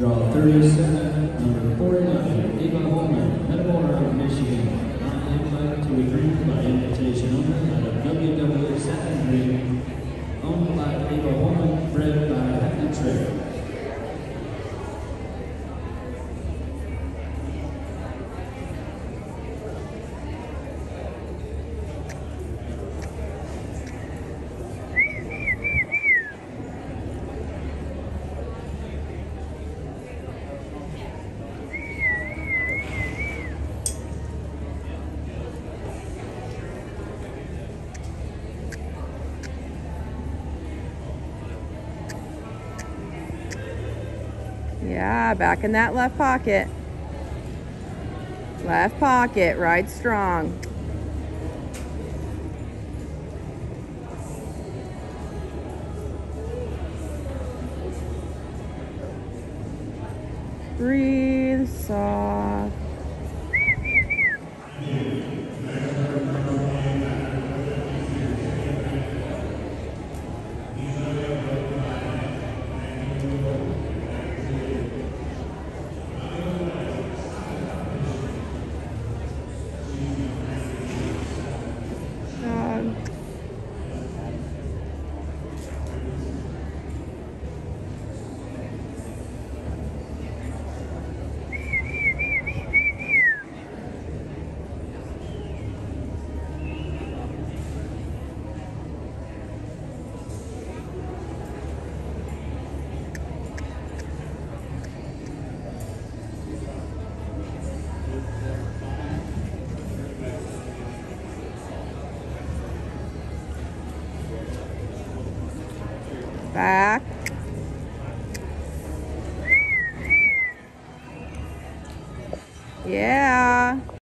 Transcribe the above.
Draw 37, number 49, Ava Holman, Metamora, Michigan. Yeah, back in that left pocket. Left pocket, right strong. Breathe soft. Back. Yeah.